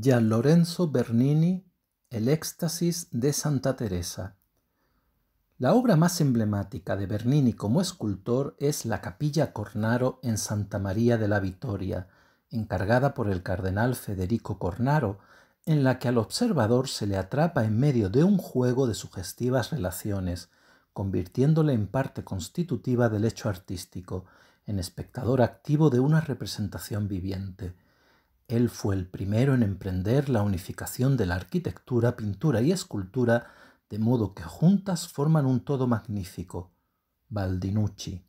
Gian Lorenzo Bernini El éxtasis de Santa Teresa. La obra más emblemática de Bernini como escultor es la Capilla Cornaro en Santa María de la Vitoria, encargada por el cardenal Federico Cornaro, en la que al observador se le atrapa en medio de un juego de sugestivas relaciones, convirtiéndole en parte constitutiva del hecho artístico, en espectador activo de una representación viviente él fue el primero en emprender la unificación de la arquitectura, pintura y escultura, de modo que juntas forman un todo magnífico. Baldinucci.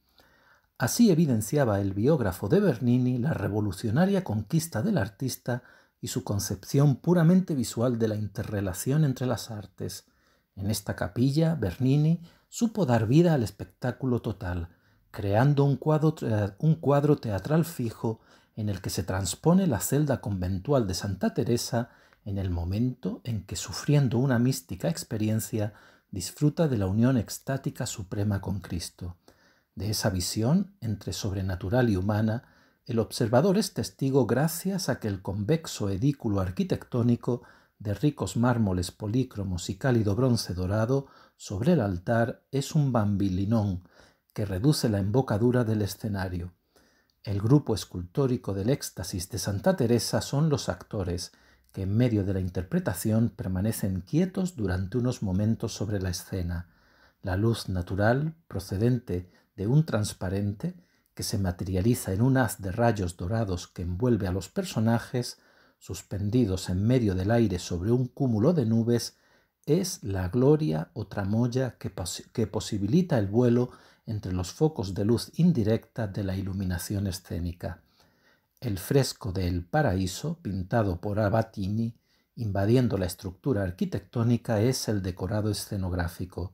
Así evidenciaba el biógrafo de Bernini la revolucionaria conquista del artista y su concepción puramente visual de la interrelación entre las artes. En esta capilla, Bernini supo dar vida al espectáculo total, creando un cuadro, un cuadro teatral fijo en el que se transpone la celda conventual de Santa Teresa en el momento en que, sufriendo una mística experiencia, disfruta de la unión extática suprema con Cristo. De esa visión entre sobrenatural y humana, el observador es testigo gracias a que el convexo edículo arquitectónico de ricos mármoles polícromos y cálido bronce dorado sobre el altar es un bambilinón que reduce la embocadura del escenario. El grupo escultórico del éxtasis de Santa Teresa son los actores, que en medio de la interpretación permanecen quietos durante unos momentos sobre la escena. La luz natural, procedente de un transparente, que se materializa en un haz de rayos dorados que envuelve a los personajes, suspendidos en medio del aire sobre un cúmulo de nubes, es la gloria o tramoya que, que posibilita el vuelo entre los focos de luz indirecta de la iluminación escénica. El fresco de El Paraíso, pintado por Abatini, invadiendo la estructura arquitectónica, es el decorado escenográfico.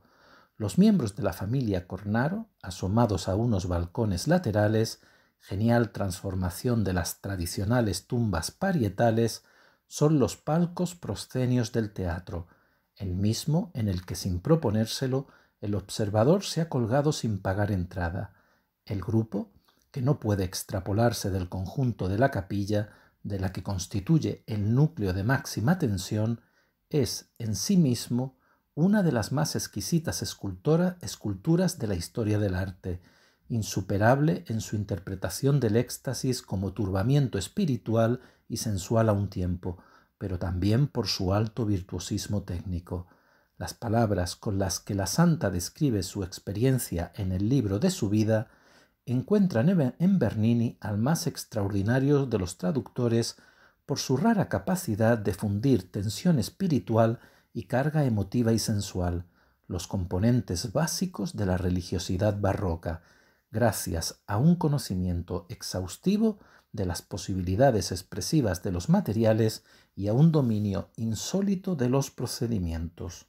Los miembros de la familia Cornaro, asomados a unos balcones laterales, genial transformación de las tradicionales tumbas parietales, son los palcos proscenios del teatro, el mismo en el que sin proponérselo el observador se ha colgado sin pagar entrada. El grupo, que no puede extrapolarse del conjunto de la capilla, de la que constituye el núcleo de máxima tensión, es en sí mismo una de las más exquisitas esculturas de la historia del arte, insuperable en su interpretación del éxtasis como turbamiento espiritual y sensual a un tiempo, pero también por su alto virtuosismo técnico. Las palabras con las que la santa describe su experiencia en el libro de su vida encuentran en Bernini al más extraordinario de los traductores por su rara capacidad de fundir tensión espiritual y carga emotiva y sensual, los componentes básicos de la religiosidad barroca, gracias a un conocimiento exhaustivo de las posibilidades expresivas de los materiales y a un dominio insólito de los procedimientos.